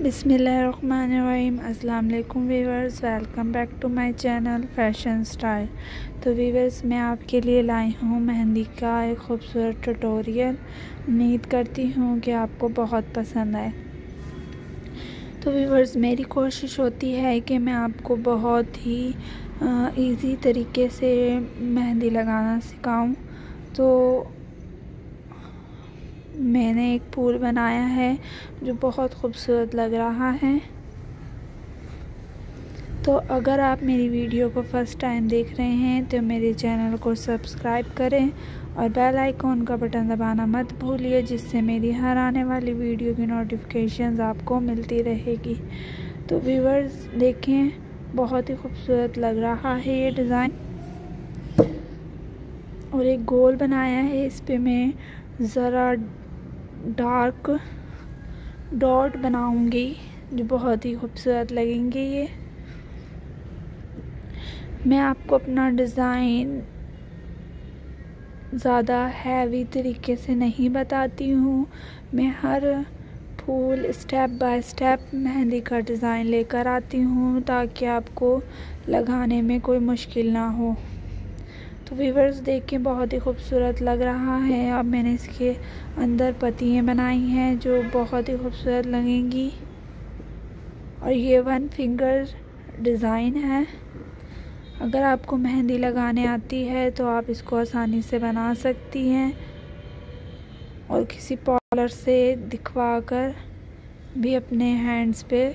بسم اللہ الرحمن الرحیم۔ السلام علیکم viewers, welcome back to my channel fashion style. تو ویورز، میں آپ کے لیے لائی ہوں مہندی کا ایک خوبصورت ٹوٹوریل۔ امید کرتی ہوں کہ آپ کو بہت پسند آئے۔ تو ویورز، میری کوشش ہوتی ہے کہ میں آپ کو بہت ہی ایزی طریقے سے مہندی لگانا سکھاؤں۔ تو میں نے ایک پھول بنایا ہے جو بہت خوبصورت لگ رہا ہے۔ تو اگر آپ میری ویڈیو کو فرسٹ ٹائم دیکھ رہے ہیں تو میرے چینل کو سبسکرائب کریں اور بیل آئیکن کا بٹن دبانا مت بھولیے، جس سے میری ہر آنے والی ویڈیو کی نوٹیفکیشنز آپ کو ملتی رہے گی۔ تو ویورز دیکھیں، بہت ہی خوبصورت لگ رہا ہے یہ ڈیزائن اور ایک گول بنایا ہے، اس پہ میں ذرا ڈارک ڈاٹ بناؤں گی، جو بہت ہی خوبصورت لگیں گے یہ۔ میں آپ کو اپنا ڈیزائن زیادہ ہیوی طریقے سے نہیں بتاتی ہوں۔ میں ہر پھول اسٹیپ بائی اسٹیپ مہندی کا ڈیزائن لے کر آتی ہوں تاکہ آپ کو لگانے میں کوئی مشکل نہ ہو۔ تو ویورز دیکھ کے بہت ہی خوبصورت لگ رہا ہے۔ اب میں نے اس کے اندر پتیاں بنائی ہیں جو بہت ہی خوبصورت لگیں گی۔ اور یہ ون فنگر ڈیزائن ہے۔ اگر آپ کو مہندی لگانے آتی ہے تو آپ اس کو آسانی سے بنا سکتی ہیں۔ اور کسی پالر سے دکھوا کر بھی اپنے ہینڈز پہ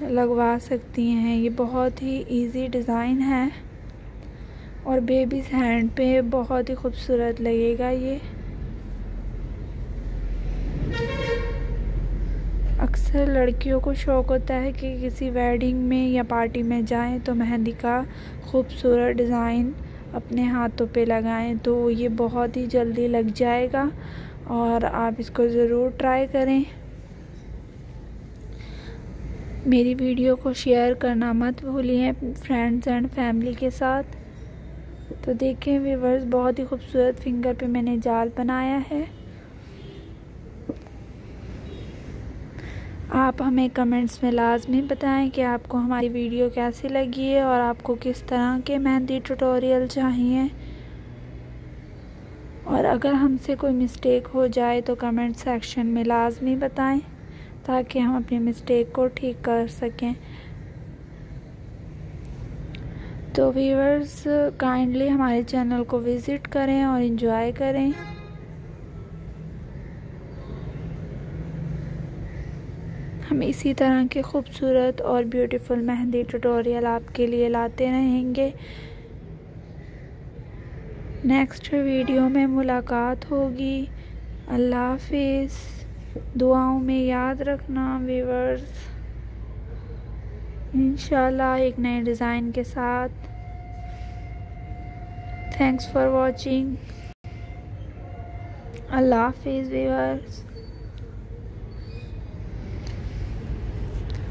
لگوا سکتی ہیں۔ یہ بہت ہی ایزی ڈیزائن ہے۔ اور بیبیز ہینڈ پہ بہت ہی خوبصورت لگے گا یہ۔ اکثر لڑکیوں کو شوق ہوتا ہے کہ کسی ویڈنگ میں یا پارٹی میں جائیں تو مہندی کا خوبصورت ڈیزائن اپنے ہاتھوں پہ لگائیں تو یہ بہت ہی جلدی لگ جائے گا اور آپ اس کو ضرور ٹرائی کریں۔ میری ویڈیو کو شیئر کرنا مت بھولیے فرینڈز اینڈ فیملی کے ساتھ۔ تو دیکھیں ویورز بہت ہی خوبصورت فنگر پہ میں نے جال بنایا ہے۔ آپ ہمیں کمنٹس میں لازمی بتائیں کہ آپ کو ہماری ویڈیو کیسی لگی ہے اور آپ کو کس طرح کے مہندی ٹوٹوریل چاہیے۔ اور اگر ہم سے کوئی مسٹیک ہو جائے تو کمنٹ سیکشن میں لازمی بتائیں تاکہ ہم اپنی مسٹیک کو ٹھیک کر سکیں۔ تو ویورز کائنڈلی ہمارے چینل کو وزٹ کریں اور انجوائے کریں۔ ہم اسی طرح کے خوبصورت اور بیوٹیفل مہندی ٹوٹوریل آپ کے لیے لاتے رہیں گے۔ نیکسٹ ویڈیو میں ملاقات ہوگی۔ اللہ حافظ۔ دعاؤں میں یاد رکھنا ویورز انشاءاللہ ایک نئے ڈیزائن کے ساتھ۔ تھینکس فار واچنگ اللہ حافظ ویورز